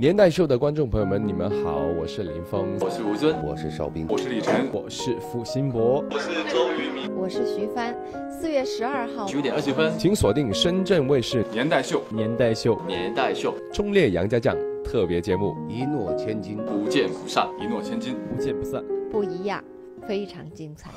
年代秀的观众朋友们，你们好，我是林峰，我是吴尊，我是邵兵，我是李晨，我是付辛博，我是周渝民，我是徐帆。四月十二号。九点二十分，请锁定深圳卫视。年代秀，年代秀，年代秀，忠烈杨家将。特别节目，一诺千金，不见不散，一诺千金，不见不散，不一样，非常精彩。